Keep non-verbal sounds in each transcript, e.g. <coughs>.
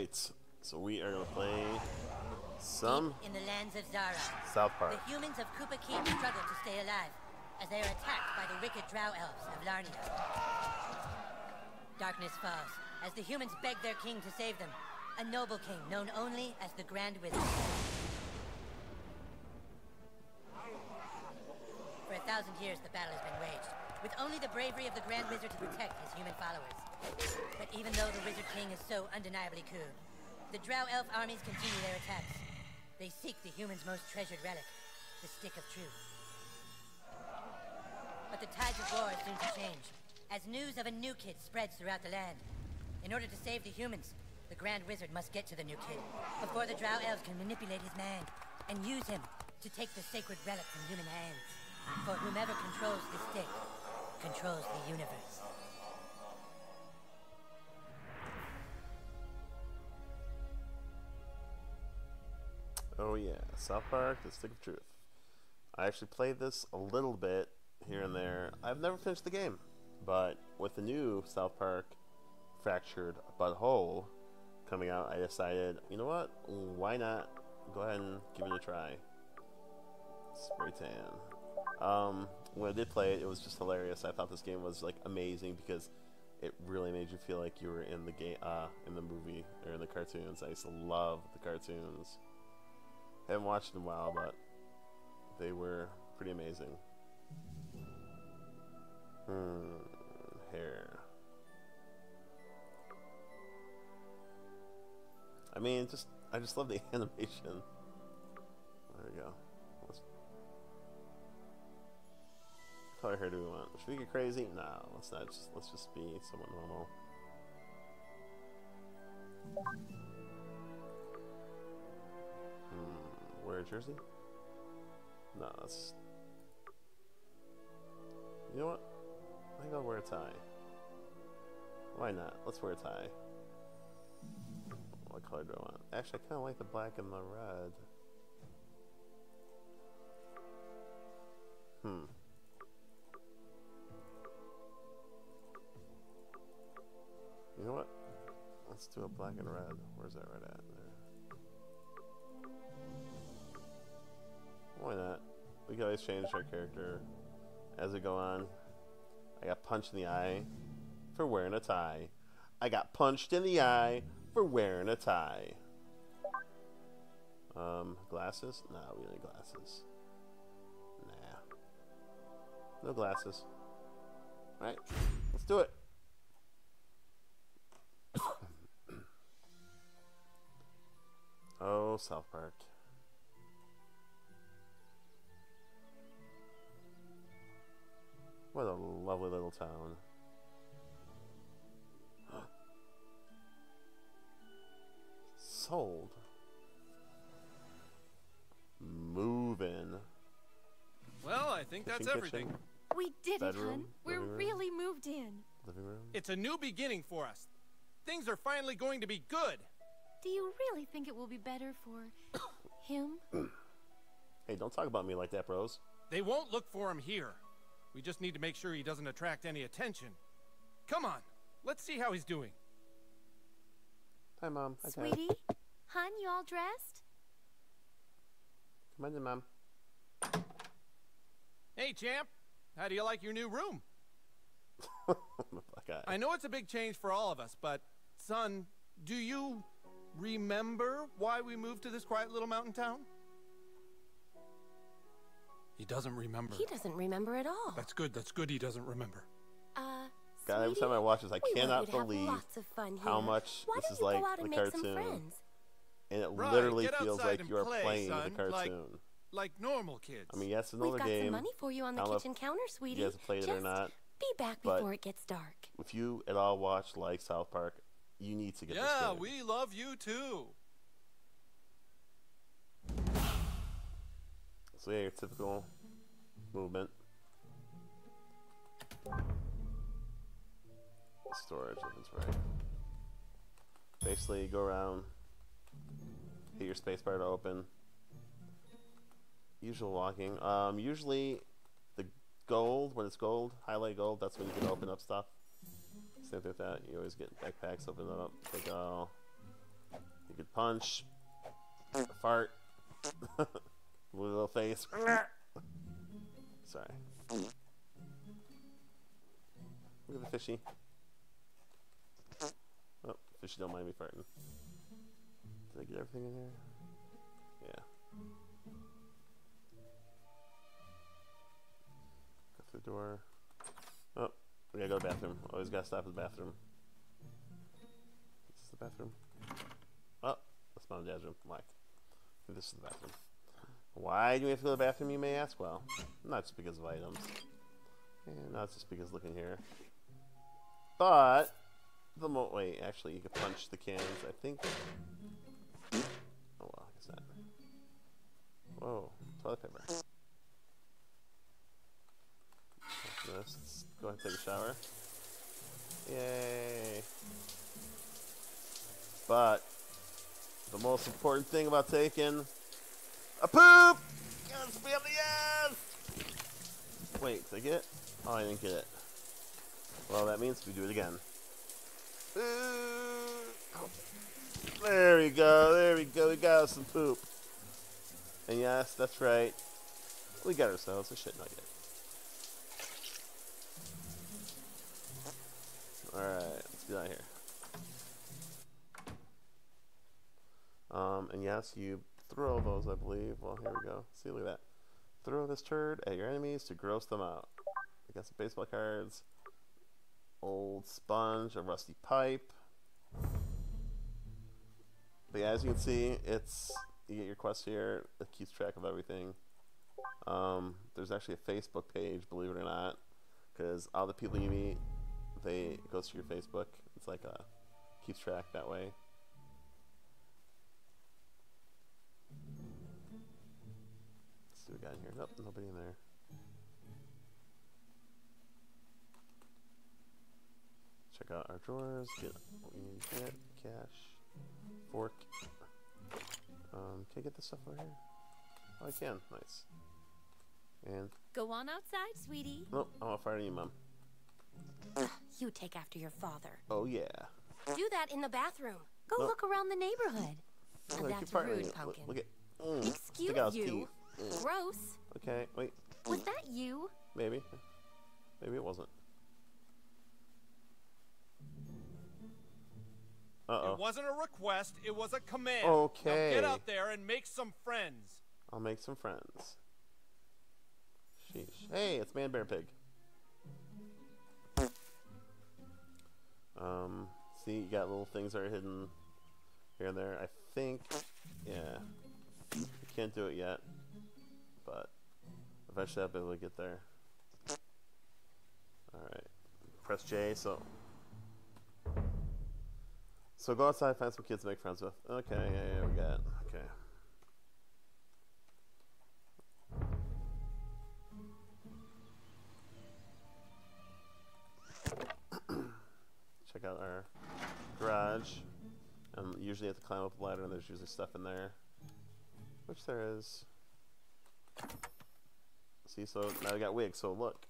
Alright, so we are going to play some In the lands of Zaron, South Park. the humans of Kupa Keep struggle to stay alive as they are attacked by the wicked drow elves of Larnia. Darkness falls as the humans beg their king to save them, a noble king known only as the Grand Wizard. For a thousand years, the battle has been waged, with only the bravery of the Grand Wizard to protect his human followers. But even though the Wizard King is so undeniably cool, the Drow Elf armies continue their attacks. They seek the humans' most treasured relic, the Stick of Truth. But the tides of war soon to change, as news of a new kid spreads throughout the land. In order to save the humans, the Grand Wizard must get to the new kid before the Drow Elves can manipulate his mind and use him to take the sacred relic from human hands. For whomever controls the stick controls the universe. Oh yeah, South Park, The Stick of Truth. I actually played this a little bit here and there. I've never finished the game, but with the new South Park Fractured But Whole coming out, I decided, you know what? Why not go ahead and give it a try? Spray tan. Um, when I did play it, it was just hilarious. I thought this game was like amazing because it really made you feel like you were in the game, uh, in the movie or in the cartoons. I used to love the cartoons. Haven't watched in a while, but they were pretty amazing. Hmm, hair. I mean, just I just love the <laughs> animation. There we go. Let's what color hair do we want? Should we get crazy? No, let's not. Just let's just be somewhat normal. Wear a jersey? No, that's. You know what? I think I'll wear a tie. Why not? Let's wear a tie. What color do I want? Actually, I kind of like the black and the red. Hmm. You know what? Let's do a black and red. Where's that red at? Why not? We can always change our character as we go on. I got punched in the eye for wearing a tie. I got punched in the eye for wearing a tie. Um, glasses? No, we need glasses. Nah. No glasses. Alright, let's do it. <coughs> oh, South Park. What a lovely little town. <gasps> Sold. Moving. Well, I think that's everything. kitchen, We did it, Bedroom, hun. We're room. really moved in. Living room. It's a new beginning for us. Things are finally going to be good. Do you really think it will be better for <coughs> him? Hey, don't talk about me like that, bros. They won't look for him here. We just need to make sure he doesn't attract any attention. Come on, let's see how he's doing. Hi, Mom. Hi, Dad. Sweetie? Hun, you all dressed? Come on in, Mom. Hey, champ. How do you like your new room? <laughs> Black eye. I know it's a big change for all of us, but son, do you remember why we moved to this quiet little mountain town? He doesn't remember. He doesn't remember at all. That's good. That's good he doesn't remember. Uh, God, every sweetie, time I watch this, I we want cannot have believe lots of fun how here. much Why this don't is like go out the and make some cartoon. friends? And it Right, literally feels like you are play, playing son, the cartoon. Like normal kids. I mean, yes, it's We've another got game. some money for you on the I don't know kitchen counter, sweetie. guys have played it or Just not, Be back before it gets dark. If you at all watch like South Park, you need to get this yeah, we love you too. So yeah, your typical movement. Storage if it's right. Basically, you go around, hit your spacebar to open. Usual walking. Um, usually, the gold when it's gold, highlight gold. That's when you can open up stuff. Same thing with that. You always get backpacks open that up. Like, oh, punch, fart, <laughs> little face. <laughs> Sorry. Look at the fishy. Oh, fishy don't mind me farting. Did I get everything in there? Yeah. Go through the door. Oh, we gotta go to the bathroom. Always gotta stop at the bathroom. This is the bathroom? Oh, that's mom and dad's room. Why? This is the bathroom. Why do we have to go to the bathroom, you may ask? Well, not just because of items. And not just because looking here. But, the mo- wait, actually, you could punch the cans, I think. Oh, wow, what's that? Whoa, toilet paper. Let's go ahead and take a shower. Yay! But, the most important thing about taking a poop! Be the end! Wait, did I get it? Oh, I didn't get it. Well, that means we do it again. There we go, there we go, we got us some poop. And yes, that's right. We got ourselves a shit nugget. Alright, let's get out of here. Um, and yes, you throw those, I believe. Well, here we go. See, look at that. Throw this turd at your enemies to gross them out. I got some baseball cards. Old sponge, a rusty pipe. But yeah, as you can see, it's you get your quest here. It keeps track of everything. Um, there's actually a Facebook page, believe it or not, because all the people you meet, they it goes to your Facebook. It's like a keeps track that way. We got in here. Nope, nobody in there. Check out our drawers. Get what we need to get. Cash. Fork. Um, can I get this stuff over here? Oh, I can. Nice. And Go on outside, sweetie. nope, I'm not firing you, mom. You take after your father. Oh yeah. Do that in the bathroom. Go No. look around the neighborhood. Oh, That's farting rude, you. Look, Pumpkin. look at. Mm, Excuse stick out his you. teeth. Gross. Okay, wait. Was that you? Maybe. Maybe it wasn't. Uh oh. It wasn't a request, it was a command. Okay. Now get out there and make some friends. I'll make some friends. Sheesh. Hey, it's Man Bear Pig. Um, see, you got little things that are hidden here and there. I think, yeah. You can't do it yet, but eventually I'll be able to get there. Alright. Press J, so. So go outside, find some kids to make friends with. Okay, yeah, yeah, we got it. Okay. <clears throat> check out our garage. Um, usually you have to climb up a ladder and there's usually stuff in there. Which there is. See, so now we got wigs, so look.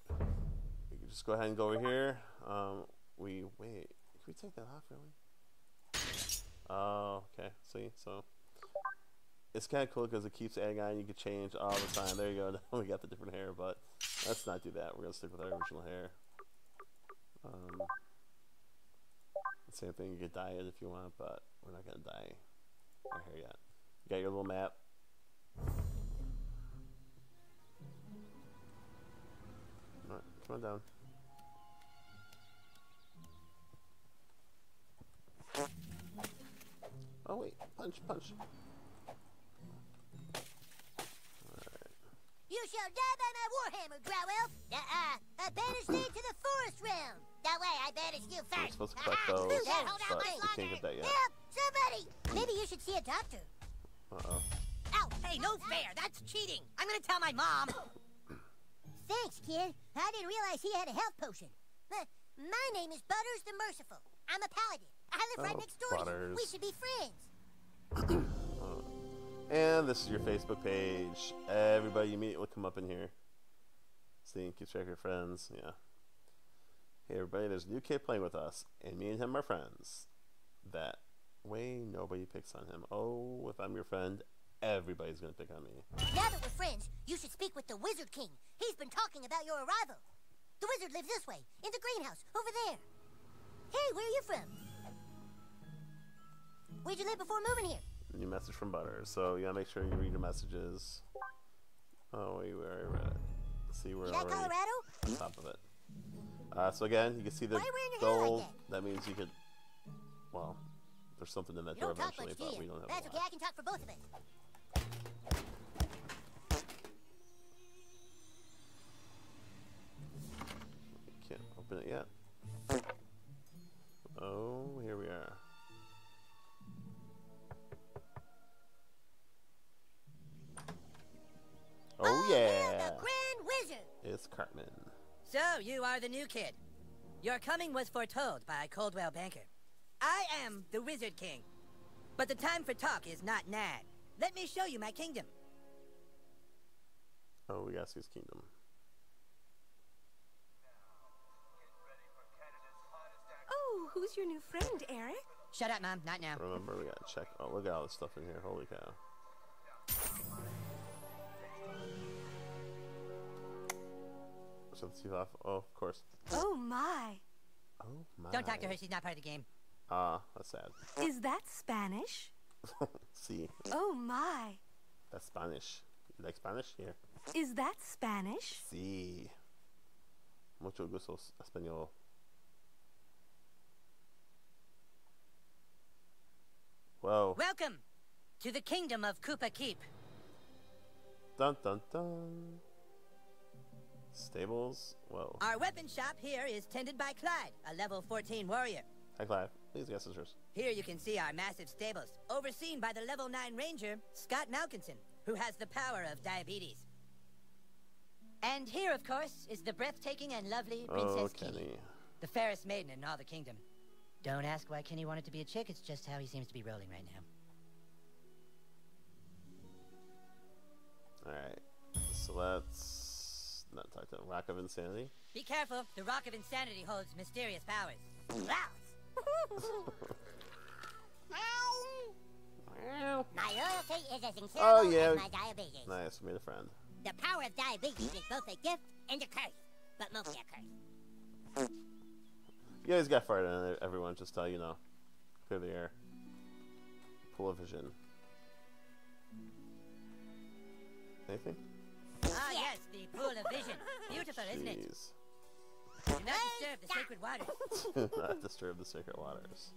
We can just go ahead and go over here. Um, we, wait, can we take that off really? Oh, okay, see, so. It's kind of cool because it keeps adding on. You can change all the time. There you go. <laughs> Now we got the different hair, but let's not do that. We're gonna stick with our original hair. Um, same thing. You could dye it if you want, but we're not gonna dye our hair yet. You got your little map. Alright, come on down. Oh wait, punch, punch. You shall die by my warhammer, Drow Uh-uh. I banish thee to the forest realm. That way, I banish you first. supposed to collect <laughs> those, but we can't get that yet. Help! Somebody! Maybe you should see a doctor. Uh-oh. Ow! Hey, no fair! That's cheating! I'm gonna tell my mom! <coughs> Thanks, kid. I didn't realize he had a health potion. My name is Butters the Merciful. I'm a paladin. I live right Oh, next door to you. We should be friends. <clears throat> And this is your Facebook page. Everybody you meet will come up in here. See, keep track of your friends. Yeah. Hey everybody, there's a new kid playing with us, and me and him are friends. That way nobody picks on him. Oh, if I'm your friend, everybody's gonna pick on me. Now that we're friends, you should speak with the Wizard King. He's been talking about your arrival. The wizard lives this way, in the greenhouse, over there. Hey, where are you from? Where'd you live before moving here? New message from Butter. So you gotta make sure you read your messages. Oh, we already read it. See, we're You already Colorado? on top of it. Uh, so again, you can see the Why are you wearing your hair like gold. that? that means you could. Well, there's something in that door eventually, much, but you? we don't have That's okay. I can talk for both of us. Can't open it yet. Oh, here we are. Oh yeah, the Grand Wizard! it's Cartman. So, you are the new kid. Your coming was foretold by Coldwell Banker. I am the Wizard King. But the time for talk is not now. Let me show you my kingdom. Oh, we got his Kingdom. Oh, who's your new friend, Eric? Shut up, Mom. Not now. Remember, we gotta check. Oh, look at all this stuff in here. Holy cow. Shut the teeth off. Oh, of course. Oh my. Oh my. Don't talk to her. She's not part of the game. Ah, that's sad. Is that Spanish? <laughs> See, Oh my. that's Spanish. You like Spanish? Here. Is that Spanish? Sí. Mucho gusto, español. Whoa. Welcome to the kingdom of Kupa Keep. Dun dun dun. Stables. Whoa. Our weapon shop here is tended by Clyde, a level 14 warrior. Hi, Clive. Please scissors. Here you can see our massive stables, overseen by the level 9 ranger, Scott Malkinson, who has the power of diabetes. And here, of course, is the breathtaking and lovely Oh, Princess Kenny. Kenny, the fairest maiden in all the kingdom. Don't ask why Kenny wanted to be a chick, it's just how he seems to be rolling right now. Alright. So let's not talk to. Rock of Insanity. Be careful, the Rock of Insanity holds mysterious powers. My loyalty is as incurable Oh, yeah. as my diabetes. Nice, we made a friend. The power of diabetes is both a gift and a curse, but mostly a curse. You guys got fired on everyone, just tell you know. Clear the air. Pull a vision. Anything? Ah, yes, the pool of vision. Beautiful, isn't it? Jeez. Do not disturb the sacred waters. <laughs> Do not disturb the sacred waters.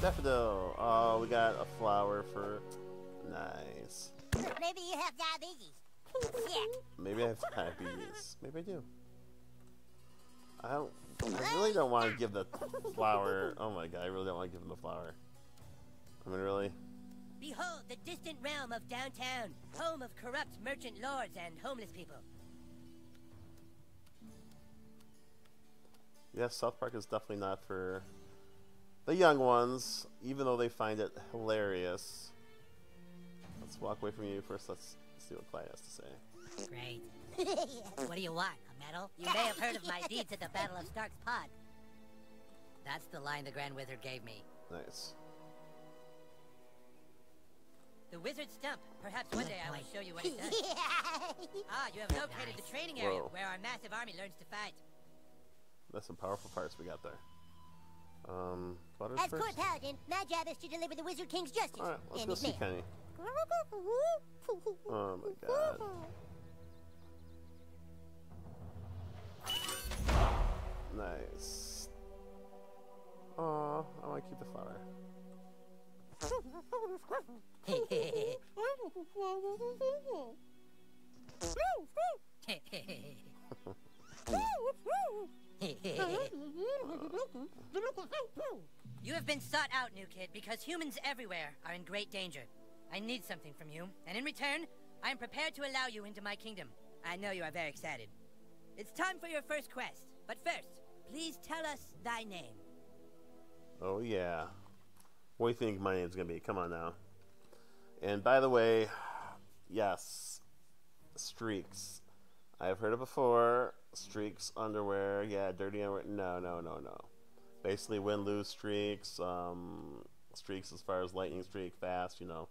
Daffodil. Oh, we got a flower for. Nice. Maybe you have diabetes. <laughs> yeah. Maybe I have diabetes. Maybe I do. I don't. I really don't want to give the flower. Oh my god, I really don't want to give him the flower. I mean, really? Behold the distant realm of downtown, home of corrupt merchant lords and homeless people. Yes, South Park is definitely not for the young ones, even though they find it hilarious. Let's walk away from you first. Let's see what Clyde has to say. Great. <laughs> What do you want? A medal? You may have heard of my deeds at the Battle of Stark's Pond. That's the line the Grand Wizard gave me. Nice. The wizard stump. Perhaps one day I will show you what it does. yeah. <laughs> Ah, you have located the training area Whoa. where our massive army learns to fight. That's some powerful parts we got there. Um, Butters As first. court paladin, my job is to deliver the Wizard King's justice. All right, let's and go see. Kenny. <laughs> Oh my god. Nice. Aw, I want to keep the flower. <laughs> <laughs> you have been sought out, new kid, because humans everywhere are in great danger. I need something from you, and in return, I am prepared to allow you into my kingdom. I know you are very excited. It's time for your first quest, but first, please tell us thy name. Oh yeah. What do you think my name's gonna be? Come on now. And by the way, yes, streaks. I've heard it before. Streaks underwear. Yeah, dirty underwear. No, no, no, no. basically win lose streaks, um, streaks as far as lightning streak, fast, you know.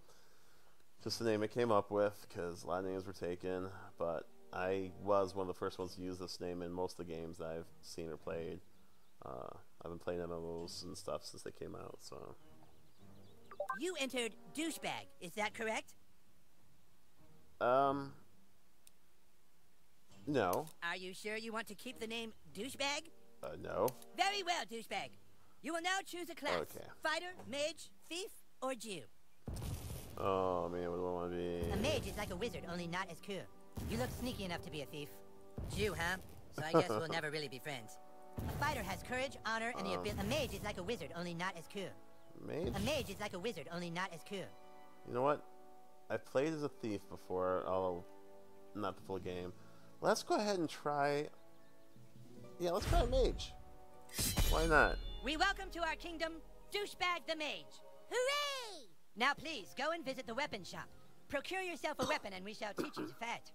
Just the name it came up with because a lot of names were taken, but I was one of the first ones to use this name in most of the games that I've seen or played. Uh, I've been playing MMOs and stuff since they came out, so. You entered douchebag, is that correct? Um. No. Are you sure you want to keep the name douchebag? Uh, no. Very well, douchebag. You will now choose a class. Okay. Fighter, mage, thief, or Jew. Oh man, what do I want to be? A mage is like a wizard, only not as cool. You look sneaky enough to be a thief. Jew, huh? So I guess we'll <laughs> never really be friends. A fighter has courage, honor, and the Um. ability. A mage is like a wizard, only not as cool. Mage? A mage is like a wizard, only not as cool. You know what? I played as a thief before, although not the full game. Let's go ahead and try. Yeah, let's try a mage. Why not? We welcome to our kingdom, douchebag the mage. Hooray! Now please, go and visit the weapon shop. Procure yourself a <coughs> weapon and we shall teach you to fight.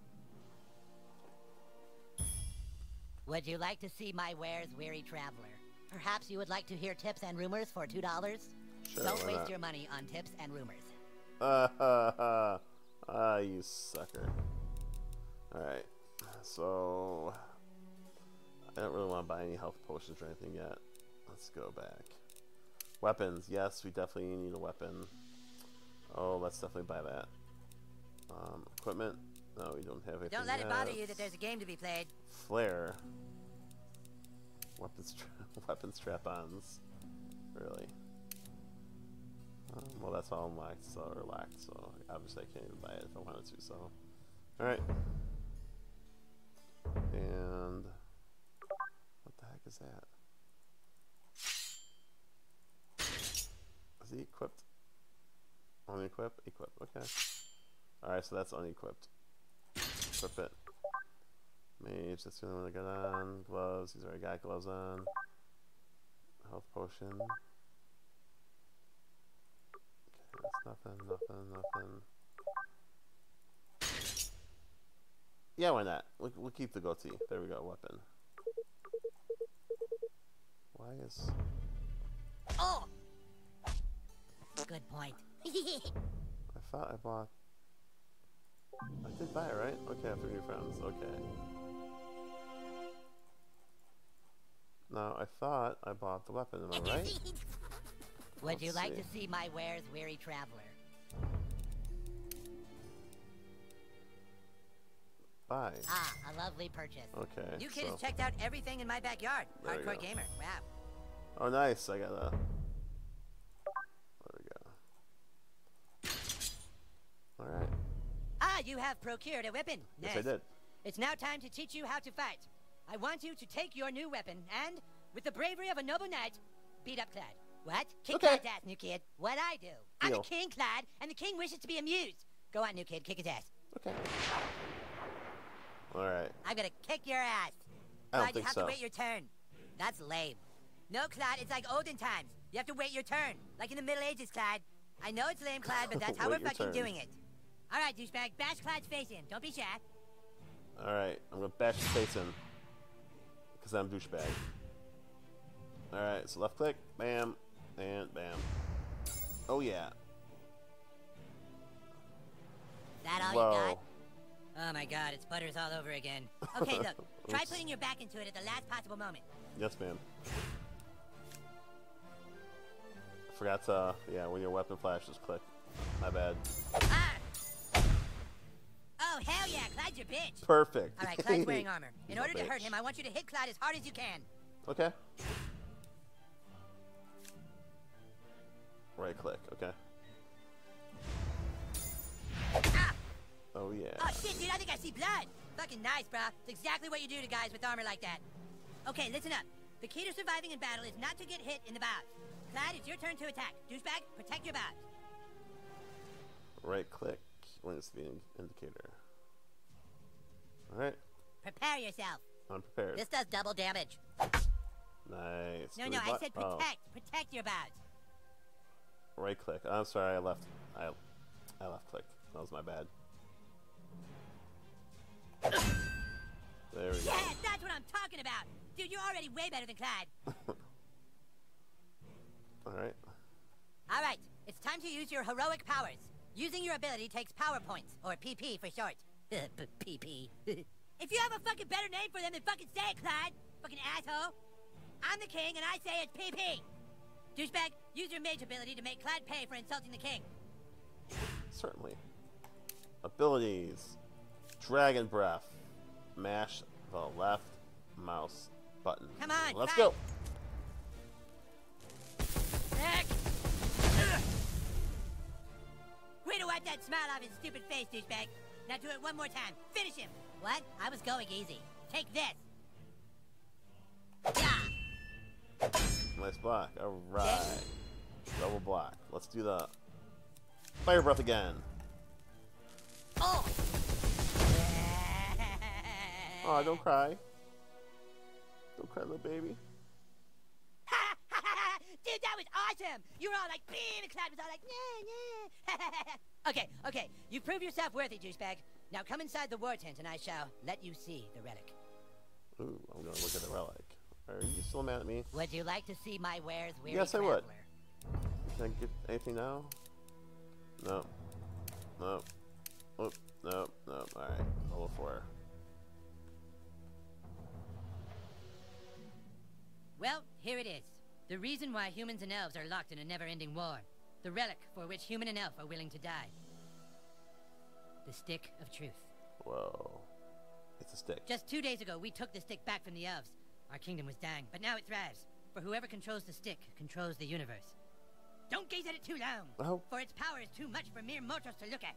Would you like to see my wares, weary traveler? Perhaps you would like to hear tips and rumors for $2? Sure, Don't waste not? your money on tips and rumors. Ah, ha, ha. ah, you sucker. Alright, so. I don't really want to buy any health potions or anything yet. Let's go back. Weapons, yes, we definitely need a weapon. Oh, let's definitely buy that. Um, equipment? No, we don't have anything Don't let it bother you that there's a game to be played. Flare. Weapons, tra- <laughs> weapon strap-ons. Really. Um, well, that's all unlocked, so or locked. So obviously I can't even buy it if I wanted to. So, all right. And what the heck is that? Is he equipped? Unequip? Equip. Okay. All right, so that's unequipped. Equip it. Mage, that's the only one I got on. Gloves, he's already got gloves on. Health potion. Okay, that's nothing, nothing, nothing. Yeah, why not? We'll, we'll keep the goatee. There we go, weapon. Why is... Oh! Good point. <laughs> I thought I bought... I did buy it, right? Okay, after new friends. Okay. Now, I thought I bought the weapon. Am I <laughs> right? Would you Let's like see. to see my wares, weary traveler? Buy. Ah, a lovely purchase. Okay. New kid so- has checked out everything in my backyard. There Hardcore gamer. Wow. Oh, nice. I got a. There we go. All right. Ah, you have procured a weapon. Yes, I did. It's now time to teach you how to fight. I want you to take your new weapon and, with the bravery of a noble knight, beat up Clyde. What? Kick Okay. Clyde's ass, new kid. What I do? I'm the king, Clyde, and the king wishes to be amused. Go on, new kid. Kick his ass. Okay. All right. I'm gonna kick your ass. I don't Clyde, you have so. to wait your turn. That's lame. No, Clyde, it's like olden times. You have to wait your turn. Like in the Middle Ages, Clyde. I know it's lame, Clyde, but <laughs> that's how we're fucking turn. doing it. All right, douchebag, bash Clyde's face in. Don't be shy. All right. I'm gonna bash his face in. Cause I'm douchebag. All right. So left click, bam, and bam. Oh yeah. That all Whoa. you got? Oh my god, it's butters all over again. Okay, look, <laughs> try putting your back into it at the last possible moment. Yes, ma'am. Forgot to. Yeah, when your weapon flashes, click. My bad. Ah! Oh, hell yeah, Clyde's your bitch. Perfect. All right, Clyde's wearing <laughs> armor. In order to hurt him, I want you to hit Clyde as hard as you can. Okay. Right click, okay. Ah! Oh yeah. Oh shit, dude, I think I see blood. Fucking nice, bro. It's exactly what you do to guys with armor like that. Okay, listen up. The key to surviving in battle is not to get hit in the bows. Clyde, it's your turn to attack. Douchebag, protect your bows. Right click when it's the in- indicator. Alright, Prepare yourself. I'm prepared. This does double damage. Nice. No, Do no, I said oh, protect. Protect your bows. right click. I'm sorry, I left. I, I left click. That was my bad. There we go. Yes, that's what I'm talking about. Dude, you're already way better than Clyde. <laughs> Alright. All right, it's time to use your heroic powers. Using your ability takes power points, or PP for short. <laughs> PP. <laughs> if you have a fucking better name for them, then fucking say it, Clyde. Fucking asshole. I'm the king, and I say it's PP. Douchebag, use your mage ability to make Clyde pay for insulting the king. Certainly. Abilities. Dragon Breath. Mash the left mouse button. Come on, Let's try. go. Heck. Way to wipe that smile off his stupid face, douchebag. Now do it one more time. Finish him. What? I was going easy. Take this. Yeah. Nice block. Alright. Double block. Let's do the fire breath again. Oh. Oh, don't cry. Don't cry, little baby. <laughs> Dude, that was awesome! You were all like, beam, and Cloud was all like, nah, nah. <laughs> okay, okay, you prove yourself worthy, douchebag. Now come inside the war tent and I shall let you see the relic. Ooh, I'm gonna look at the relic. Are you still mad at me? Would you like to see my wares, weary Yes, I would. Can I get anything now? No. No. Oh, no, no. Alright. Level 4. Well, here it is. The reason why humans and elves are locked in a never-ending war. The relic for which human and elf are willing to die. The Stick of Truth. Whoa. It's a stick. Just two days ago, we took the stick back from the elves. Our kingdom was dying, but now it thrives. For whoever controls the stick controls the universe. Don't gaze at it too long, Oh. for its power is too much for mere mortals to look at.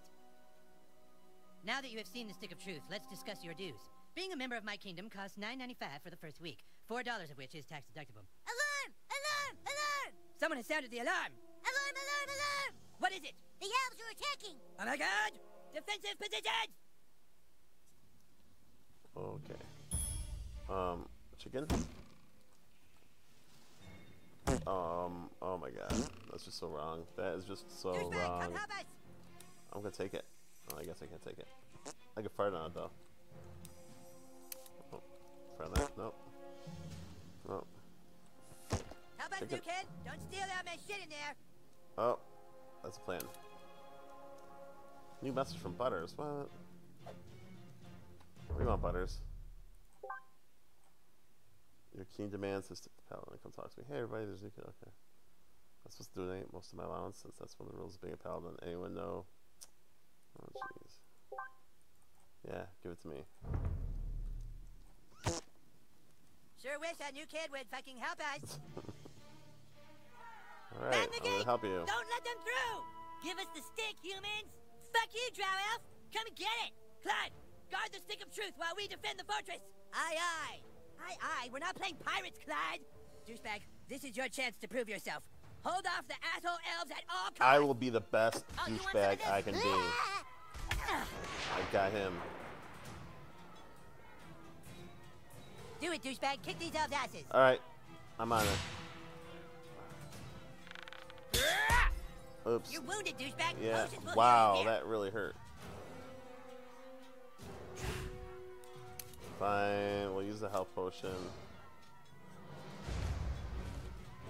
Now that you have seen the Stick of Truth, let's discuss your dues. Being a member of my kingdom costs $9.95 for the first week, $4 of which is tax deductible. Alarm! Alarm! Alarm! Someone has sounded the alarm! Alarm! Alarm! Alarm! What is it? The elves are attacking! Oh my god! Defensive positions! Okay. Um, chicken? Um, oh my god. That's just so wrong. That is just so Douchebag, wrong. come help us! I'm gonna take it. Oh, I guess I can't take it. I can fart on it though. Oh, fart on that. Nope. Help us, Take new kid! Don't steal all my shit in there! Oh, that's a plan. New message from Butters. What? What do you want, Butters? Your keen demands is to paladin come talk to me. Hey, everybody, there's a new kid. Okay. I'm supposed to donate most of my allowance since that's one of the rules of being a paladin. Anyone know? Oh, jeez. Yeah, give it to me. Sure wish that new kid would fucking help us! <laughs> All right, I'm gonna help you. Don't let them through! Give us the stick, humans! Fuck you, Drow Elf! Come and get it! Clyde, guard the stick of truth while we defend the fortress! Aye, aye! Aye, aye, we're not playing pirates, Clyde! Douchebag, this is your chance to prove yourself. Hold off the asshole elves at all costs! I will be the best Oh, you want some of douchebag this? I can be. <laughs> I got him. Do it, douchebag. Kick these elves' asses. All right, I'm on it. Oops. You're wounded, douchebag. Yeah. Wow, that really hurt. Fine, we'll use the health potion.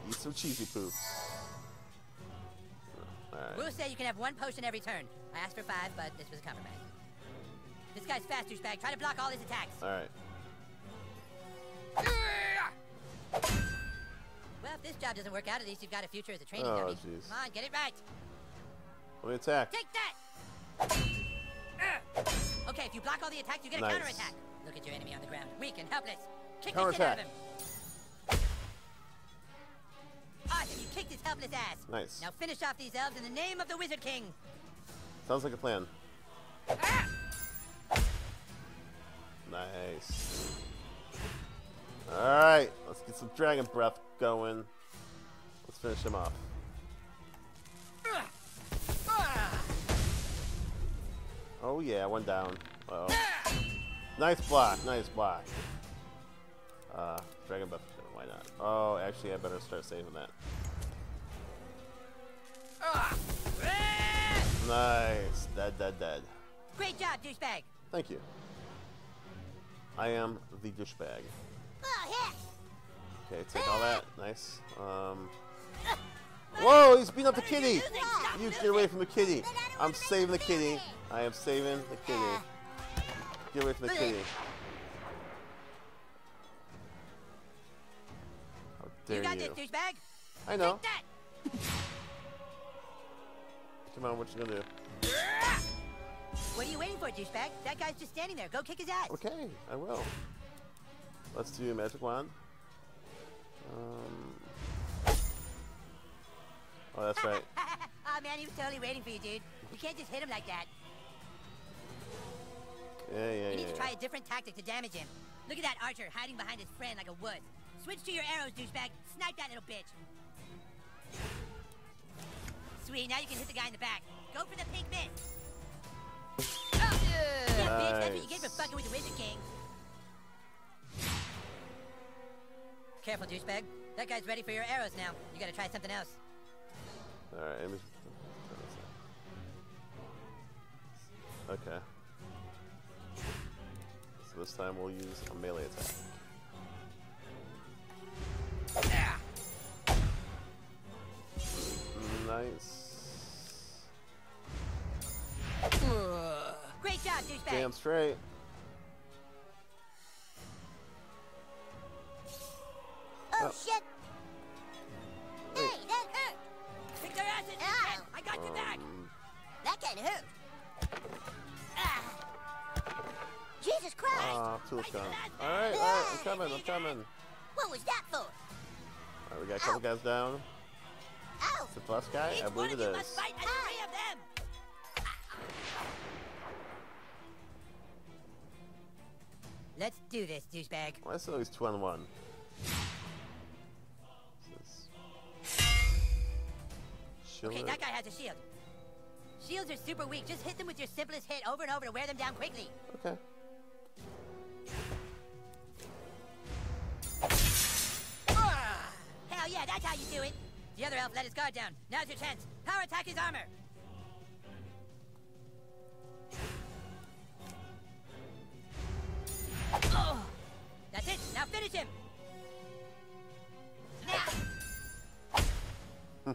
Eat some Cheesy Poofs. Alright. Rules say you can have one potion every turn. I asked for five, but this was a compromise. This guy's fast, douchebag. Try to block all his attacks. Alright. Well, if this job doesn't work out, at least you've got a future as a training Oh, dummy. jeez. Come on, get it right. Let me attack. Take that! Okay, if you block all the attacks, you get a Nice. counterattack. Look at your enemy on the ground, weak and helpless. Kick the shit out of him. Awesome, you kicked his helpless ass. Nice. Now finish off these elves in the name of the Wizard King. Sounds like a plan. Ah! Nice. Alright, let's get some dragon breath going. Let's finish him off. Oh yeah, one down. Uh oh. Nice block, nice block. Uh, dragon breath, why not? Oh, actually I better start saving that. Nice. Dead, dead, dead. Great job, douchebag. Thank you. I am the douchebag. Okay, take all that. Nice. Um, Whoa, he's beating up the kitty! You get away from the kitty! I'm saving the kitty! I am saving the kitty. Get away from the kitty. How dare You you? got this, douchebag. I know. Come on, what you gonna do? What are you waiting for, douchebag? That guy's just standing there. Go kick his ass. Okay, I will. Let's do a magic wand. Um. Oh, that's right. <laughs> oh man, he was totally waiting for you, dude. You can't just hit him like that. Yeah, yeah, You yeah. need to yeah. try a different tactic to damage him. Look at that archer hiding behind his friend like a wood. Switch to your arrows, douchebag. Snipe that little bitch. Sweet, now you can hit the guy in the back. Go for the pink miss. Oh, yeah, bitch, that's what you get for fucking with the Wizard King. Careful, douchebag. That guy's ready for your arrows now. You gotta try something else. Alright, let me. Okay. So this time we'll use a melee attack. Nice. Great job, douchebag. Damn straight. Guys down. Oh, Ow. Is it the last guy? Each I believe it must fight three of them. Let's do this, douchebag. Why is it always two on one? Is- Okay, that guy has a shield. Shields are super weak. Just hit them with your simplest hit over and over to wear them down quickly. Okay. How you do it. The other elf let his guard down. Now's your chance. Power attack his armor. Oh, that's it. Now finish him. Now. <laughs>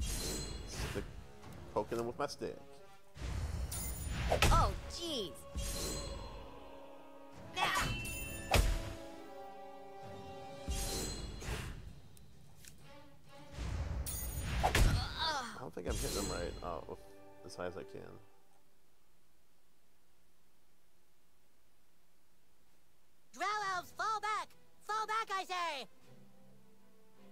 Stick, poking him with my stick. Oh, jeez. Think I'm hitting them right. Oh, as high as I can. Drow elves, fall back! Fall back, I say!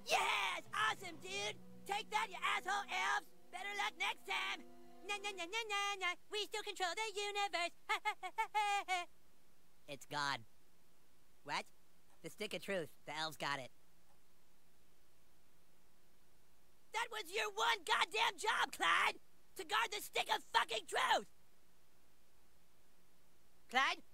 Yes! Awesome, dude! Take that, you asshole elves! Better luck next time! Na na na na na na! We still control the universe! <laughs> it's gone. What? The stick of truth. The elves got it. That was your one goddamn job, Clyde! To guard the stick of fucking truth! Clyde?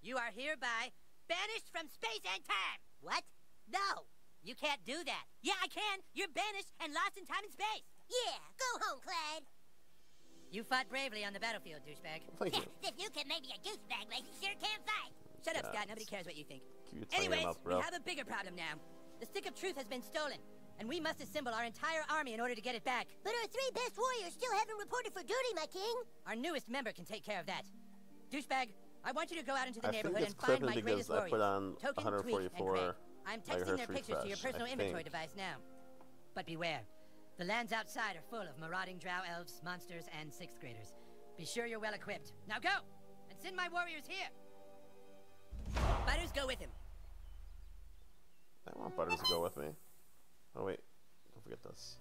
You are hereby banished from space and time. What? No, you can't do that. Yeah, I can. You're banished and lost in time and space. Yeah, go home, Clyde. You fought bravely on the battlefield, douchebag. <laughs> Thank you. <laughs> if you can make me a douchebag, like you sure can fight. Shut up, Yeah. Scott. Nobody cares what you think. Keep your tongue in your Anyways, mouth, we have a bigger problem now. The stick of truth has been stolen, and we must assemble our entire army in order to get it back. But our three best warriors still haven't reported for duty, my king. Our newest member can take care of that. Douchebag, I want you to go out into the I neighborhood and find my because greatest I warriors. put on Token, Tweek, and 144 Craig. I'm texting their pictures to your personal I inventory think. device now. But beware. The lands outside are full of marauding drow elves, monsters, and sixth graders. Be sure you're well equipped. Now go! And send my warriors here! Butters, go with him. I want Butters to go with me. Oh wait, don't forget this.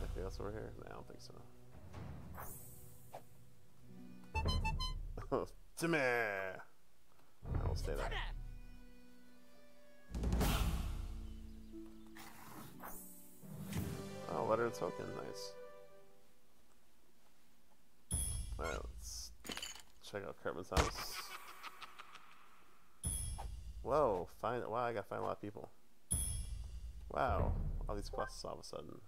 Anything else over here? No, I don't think so. <laughs> Timmy! I will stay there. Oh, letter token, nice. Alright, let's check out Cartman's house. Whoa, find wow, I gotta find a lot of people. Wow, all these quests all of a sudden.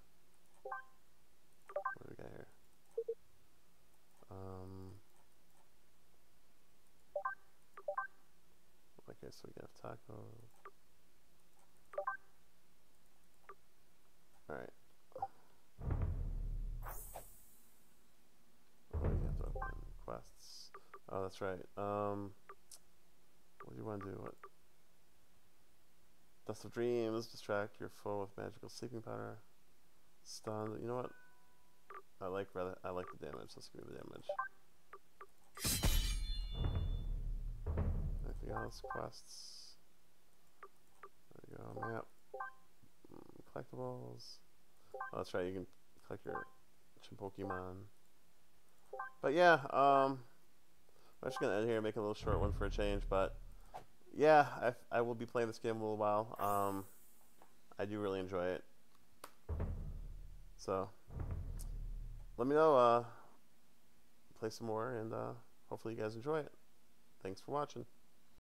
What do we got here? Um Okay, so we got taco. Alright. Oh, you have to open quests. Oh, that's right. Um, what do you want to do? What? Dust of Dreams. Distract your foe with magical sleeping powder. Stun. You know what? I like rather. I like the damage. Let's give me the damage. Anything else? Quests. There you go. Map. Mm, collectibles. Oh, that's right. You can collect your Chinpokomon. But yeah, um, I'm just gonna end here, make a little short one for a change. But yeah, I, I will be playing this game a little while. Um, I do really enjoy it. So let me know. Uh, play some more, and uh, hopefully you guys enjoy it. Thanks for watching.